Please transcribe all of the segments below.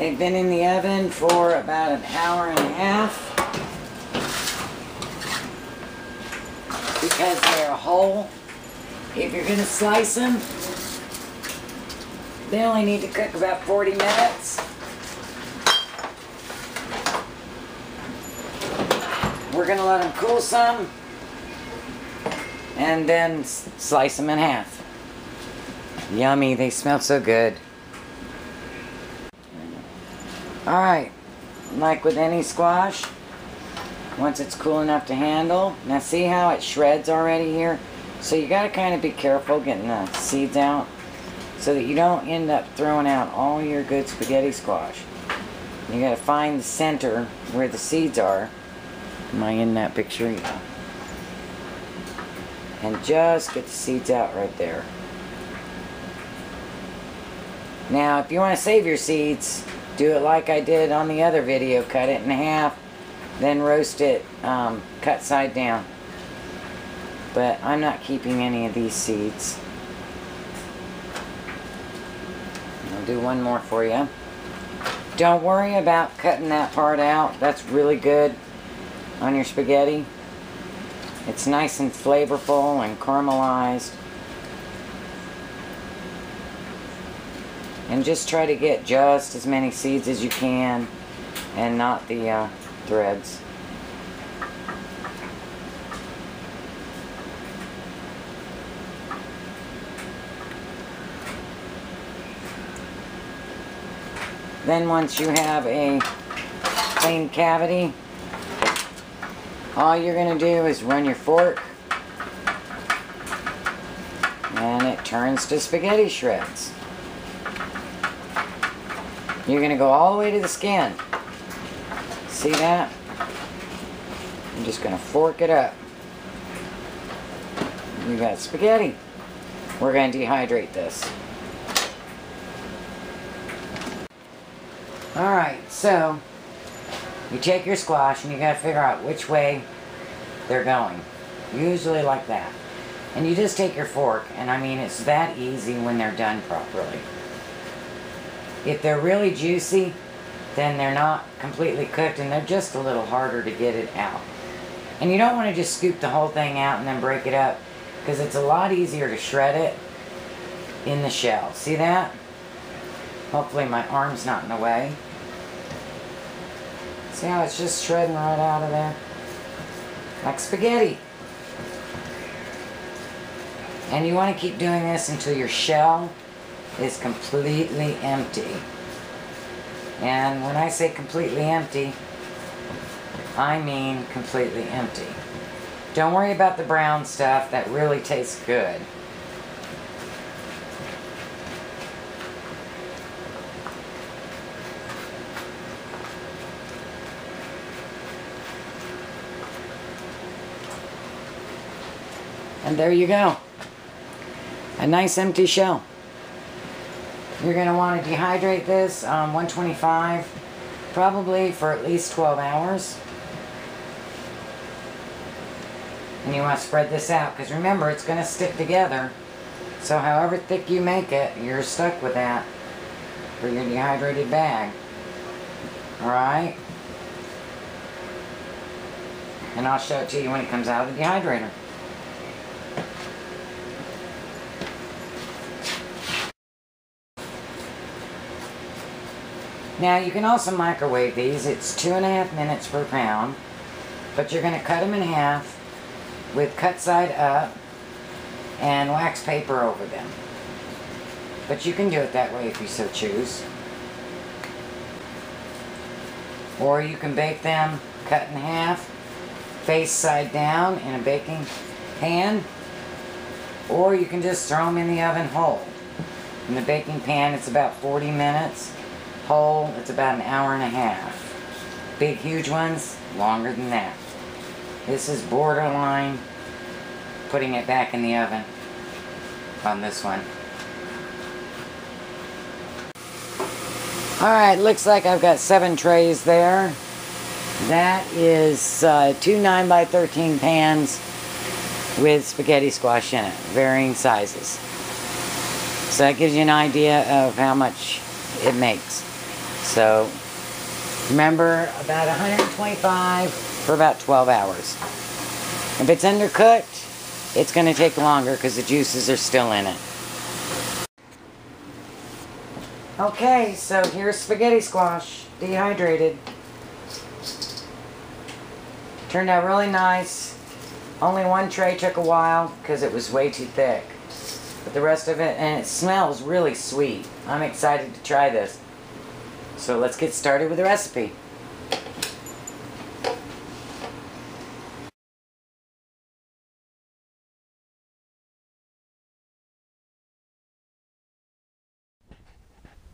They've been in the oven for about an hour and a half. Because they're whole. If you're gonna slice them, they only need to cook about 40 minutes. We're gonna let them cool some and then slice them in half. Yummy, they smell so good. Alright, like with any squash, once it's cool enough to handle, now see how it shreds already here? So you gotta kind of be careful getting the seeds out so that you don't end up throwing out all your good spaghetti squash. You gotta find the center where the seeds are. Am I in that picture? Yeah. And just get the seeds out right there. Now, if you want to save your seeds, do it like I did on the other video. Cut it in half, then roast it um, cut side down. But I'm not keeping any of these seeds. I'll do one more for you. Don't worry about cutting that part out. That's really good on your spaghetti. It's nice and flavorful and caramelized. And just try to get just as many seeds as you can and not the uh, threads. Then once you have a clean cavity, all you're going to do is run your fork and it turns to spaghetti shreds. You're going to go all the way to the skin. See that? I'm just going to fork it up. You got spaghetti. We're going to dehydrate this. Alright, so you take your squash and you got to figure out which way they're going. Usually like that. And you just take your fork, and I mean, it's that easy when they're done properly. If they're really juicy, then they're not completely cooked and they're just a little harder to get it out. And you don't want to just scoop the whole thing out and then break it up because it's a lot easier to shred it in the shell. See that? Hopefully my arm's not in the way. See how it's just shredding right out of there? Like spaghetti. And you want to keep doing this until your shell is completely empty. And when I say completely empty, I mean completely empty. Don't worry about the brown stuff, that really tastes good. And there you go. A nice empty shell. You're going to want to dehydrate this um, 125 probably for at least 12 hours. And you want to spread this out because remember it's going to stick together. So however thick you make it, you're stuck with that for your dehydrated bag. Alright? And I'll show it to you when it comes out of the dehydrator. Now you can also microwave these. It's two and a half minutes per pound. But you're going to cut them in half with cut side up and wax paper over them. But you can do it that way if you so choose. Or you can bake them cut in half, face side down in a baking pan. Or you can just throw them in the oven whole. In the baking pan, it's about 40 minutes. Whole, it's about an hour and a half. Big, huge ones, longer than that. This is borderline putting it back in the oven on this one. Alright, looks like I've got seven trays there. That is uh, two 9 by 13 pans with spaghetti squash in it, varying sizes. So that gives you an idea of how much it makes. So remember about 125 for about 12 hours. If it's undercooked, it's going to take longer because the juices are still in it. Okay, so here's spaghetti squash, dehydrated. Turned out really nice. Only one tray took a while because it was way too thick. But the rest of it, and it smells really sweet. I'm excited to try this. So let's get started with the recipe.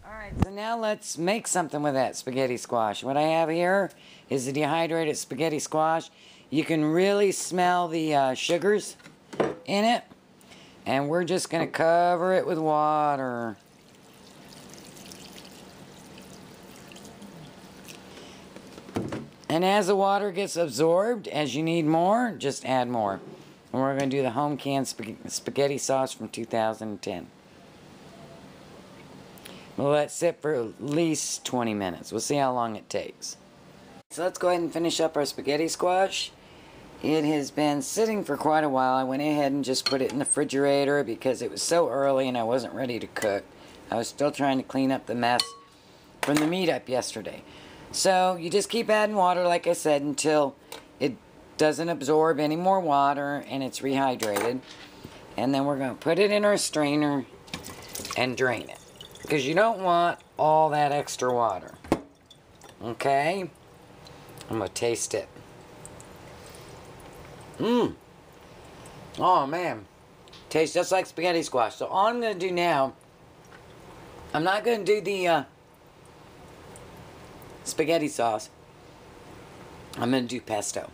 Alright, so now let's make something with that spaghetti squash. What I have here is a dehydrated spaghetti squash. You can really smell the uh, sugars in it. And we're just going to cover it with water. And as the water gets absorbed, as you need more, just add more. And we're going to do the home canned spaghetti sauce from 2010. We'll let it sit for at least 20 minutes. We'll see how long it takes. So let's go ahead and finish up our spaghetti squash. It has been sitting for quite a while. I went ahead and just put it in the refrigerator because it was so early and I wasn't ready to cook. I was still trying to clean up the mess from the meetup yesterday. So you just keep adding water, like I said, until it doesn't absorb any more water and it's rehydrated. And then we're going to put it in our strainer and drain it. Because you don't want all that extra water. Okay? I'm going to taste it. Mmm. Oh, man. Tastes just like spaghetti squash. So all I'm going to do now, I'm not going to do the uh, spaghetti sauce. I'm going to do pesto.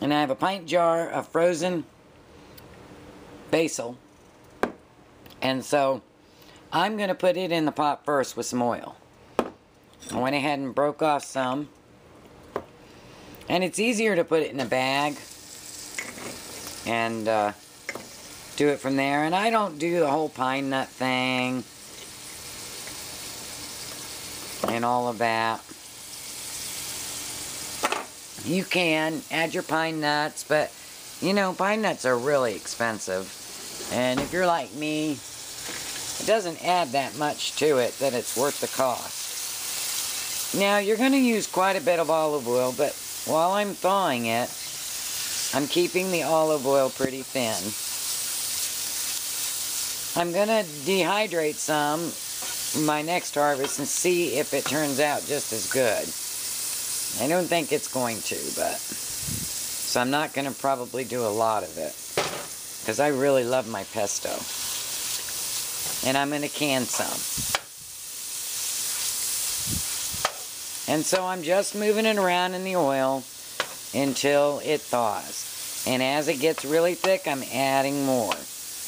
And I have a pint jar of frozen basil. And so I'm going to put it in the pot first with some oil. I went ahead and broke off some. And it's easier to put it in a bag and uh, do it from there. And I don't do the whole pine nut thing and all of that. You can add your pine nuts, but you know, pine nuts are really expensive. And if you're like me, it doesn't add that much to it that it's worth the cost. Now, you're going to use quite a bit of olive oil, but while I'm thawing it, I'm keeping the olive oil pretty thin. I'm going to dehydrate some my next harvest and see if it turns out just as good. I don't think it's going to, but... So I'm not going to probably do a lot of it. Because I really love my pesto. And I'm going to can some. And so I'm just moving it around in the oil until it thaws. And as it gets really thick, I'm adding more.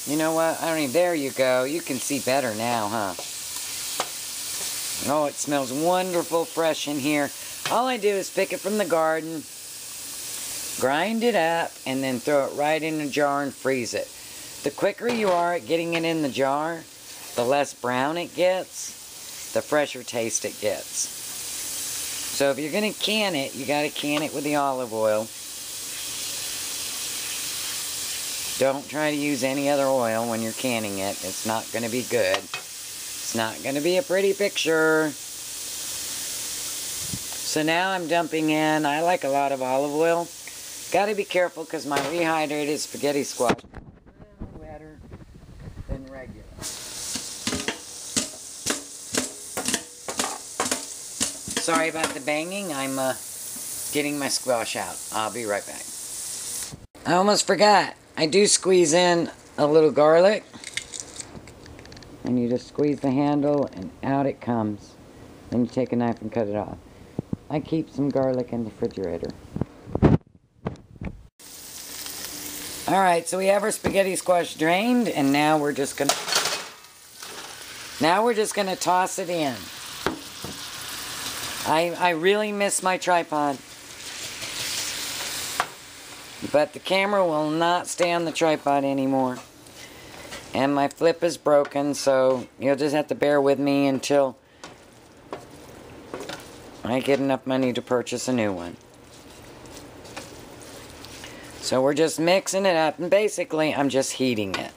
You know what? I even, there you go. You can see better now, huh? Oh, it smells wonderful fresh in here. All I do is pick it from the garden, grind it up, and then throw it right in a jar and freeze it. The quicker you are at getting it in the jar, the less brown it gets, the fresher taste it gets. So if you're going to can it, you got to can it with the olive oil. Don't try to use any other oil when you're canning it. It's not going to be good. It's not going to be a pretty picture. So now I'm dumping in, I like a lot of olive oil. Got to be careful because my rehydrated spaghetti squash is wetter than regular. Sorry about the banging. I'm uh, getting my squash out. I'll be right back. I almost forgot. I do squeeze in a little garlic. And you just squeeze the handle and out it comes. Then you take a knife and cut it off. I keep some garlic in the refrigerator. Alright, so we have our spaghetti squash drained and now we're just gonna now we're just gonna toss it in. I, I really miss my tripod. But the camera will not stay on the tripod anymore. And my flip is broken, so you'll just have to bear with me until I get enough money to purchase a new one. So we're just mixing it up, and basically I'm just heating it.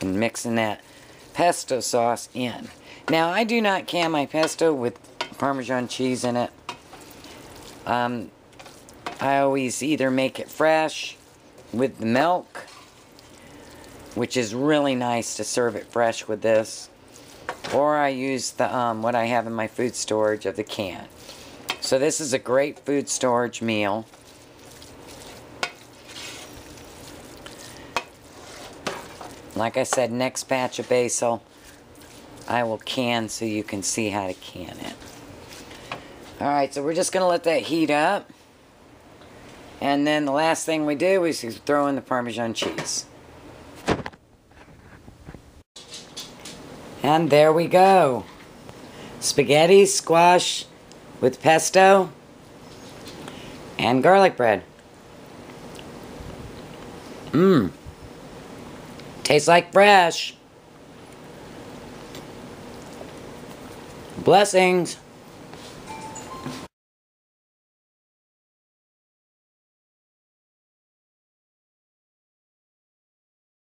And mixing that pesto sauce in. Now, I do not can my pesto with Parmesan cheese in it. Um, I always either make it fresh with the milk, which is really nice to serve it fresh with this, or I use the um, what I have in my food storage of the can. So this is a great food storage meal. Like I said, next batch of basil, I will can so you can see how to can it. Alright, so we're just going to let that heat up. And then the last thing we do is throw in the Parmesan cheese. And there we go. Spaghetti, squash with pesto and garlic bread. Mmm. Tastes like fresh. Blessings.